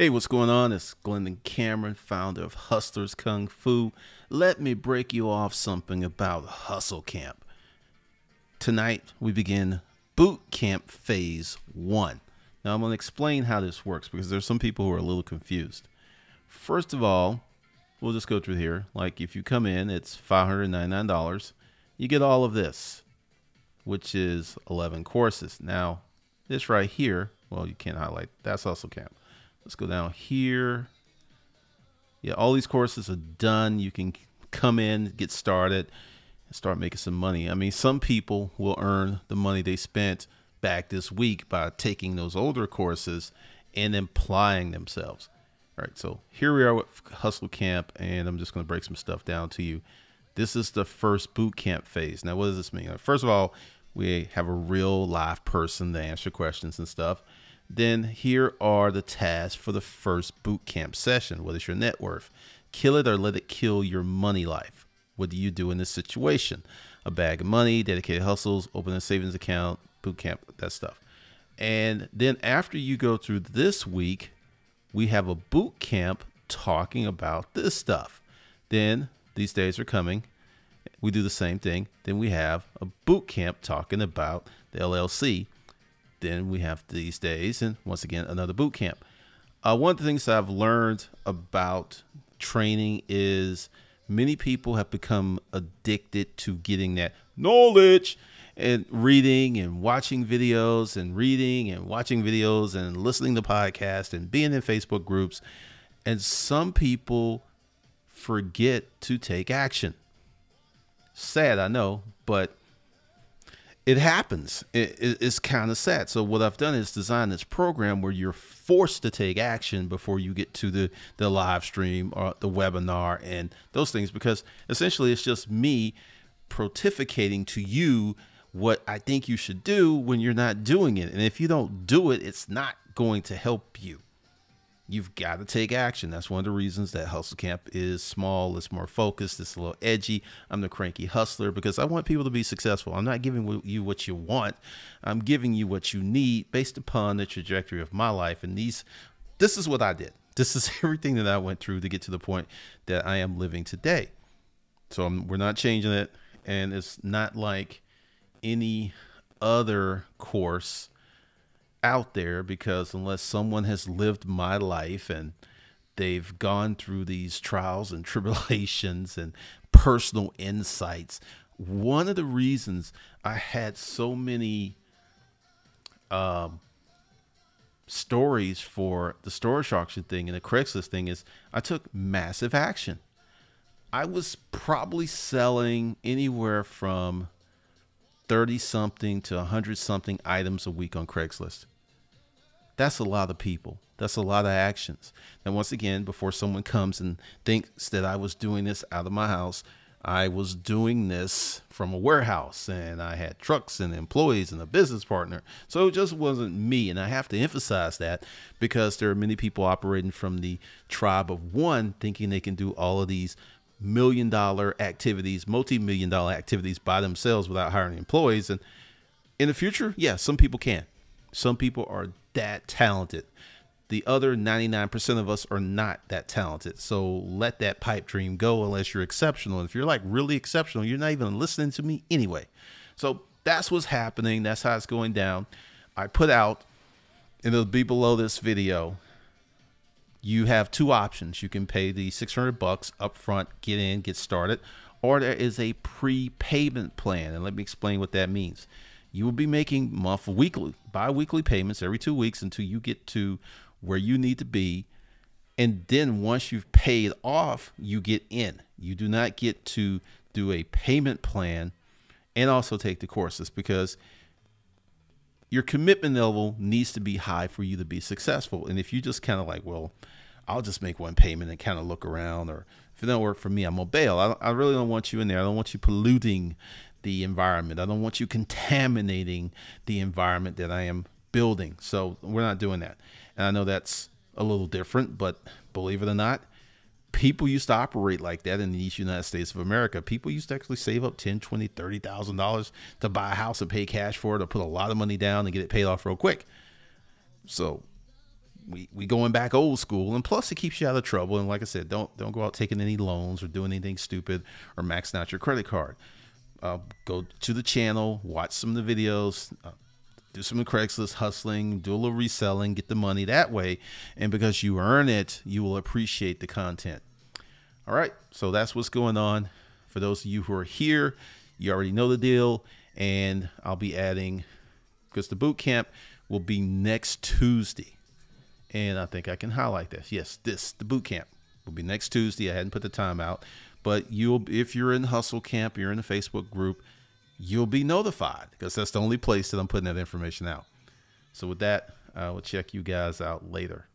Hey, what's going on? It's Glendon Cameron, founder of Hustlers Kung Fu. Let me break you off something about Hustle Camp. Tonight, we begin Boot Camp Phase 1. Now, I'm going to explain how this works because there's some people who are a little confused. First of all, we'll just go through here. Like, if you come in, it's $599. You get all of this, which is 11 courses. Now, this right here, well, you can't highlight, that's Hustle Camp. Let's go down here. Yeah, all these courses are done. You can come in, get started, and start making some money. I mean, some people will earn the money they spent back this week by taking those older courses and applying themselves. All right, so here we are with Hustle Camp, and I'm just going to break some stuff down to you. This is the first boot camp phase. Now, what does this mean? First of all, we have a real live person to answer questions and stuff. Then here are the tasks for the first boot camp session. What is your net worth? Kill it or let it kill your money life. What do you do in this situation? A bag of money, dedicated hustles, open a savings account, boot camp, that stuff. And then after you go through this week, we have a boot camp talking about this stuff. Then these days are coming. We do the same thing. Then we have a boot camp talking about the LLC then we have these days, and once again, another boot camp. Uh, one of the things I've learned about training is many people have become addicted to getting that knowledge and reading and watching videos and reading and watching videos and listening to podcasts and being in Facebook groups. And some people forget to take action. Sad, I know, but it happens. It, it, it's kind of sad. So what I've done is design this program where you're forced to take action before you get to the the live stream or the webinar and those things because essentially it's just me protificating to you what I think you should do when you're not doing it. And if you don't do it, it's not going to help you you've got to take action. That's one of the reasons that Hustle Camp is small, it's more focused, it's a little edgy. I'm the cranky hustler because I want people to be successful. I'm not giving you what you want. I'm giving you what you need based upon the trajectory of my life. And these, this is what I did. This is everything that I went through to get to the point that I am living today. So I'm, we're not changing it. And it's not like any other course out there because unless someone has lived my life and they've gone through these trials and tribulations and personal insights, one of the reasons I had so many um, stories for the storage auction thing and the Craigslist thing is I took massive action. I was probably selling anywhere from 30 something to 100 something items a week on Craigslist. That's a lot of people. That's a lot of actions. And once again, before someone comes and thinks that I was doing this out of my house, I was doing this from a warehouse and I had trucks and employees and a business partner. So it just wasn't me. And I have to emphasize that because there are many people operating from the tribe of one thinking they can do all of these million dollar activities, multi million dollar activities by themselves without hiring employees. And in the future, yeah, some people can. Some people are that talented. The other 99% of us are not that talented. So let that pipe dream go unless you're exceptional. And if you're like really exceptional, you're not even listening to me anyway. So that's what's happening. That's how it's going down. I put out, and it'll be below this video. You have two options. You can pay the 600 bucks up front, get in, get started, or there is a prepayment plan. And let me explain what that means you will be making month weekly bi-weekly payments every two weeks until you get to where you need to be and then once you've paid off you get in you do not get to do a payment plan and also take the courses because your commitment level needs to be high for you to be successful and if you just kind of like well i'll just make one payment and kind of look around or if it don't work for me i'm gonna bail I, I really don't want you in there i don't want you polluting the environment. I don't want you contaminating the environment that I am building. So we're not doing that. And I know that's a little different, but believe it or not, people used to operate like that in the East United States of America. People used to actually save up 10, 20, 30,000 dollars to buy a house and pay cash for it or put a lot of money down and get it paid off real quick. So we we going back old school, and plus it keeps you out of trouble. And like I said, don't don't go out taking any loans or doing anything stupid or maxing out your credit card. Uh, go to the channel, watch some of the videos, uh, do some Craigslist hustling, do a little reselling, get the money that way, and because you earn it, you will appreciate the content. All right, so that's what's going on. For those of you who are here, you already know the deal, and I'll be adding because the boot camp will be next Tuesday and I think I can highlight this. Yes, this the boot camp will be next Tuesday. I hadn't put the time out, but you'll if you're in Hustle Camp, you're in the Facebook group, you'll be notified because that's the only place that I'm putting that information out. So with that, I will check you guys out later.